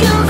Go.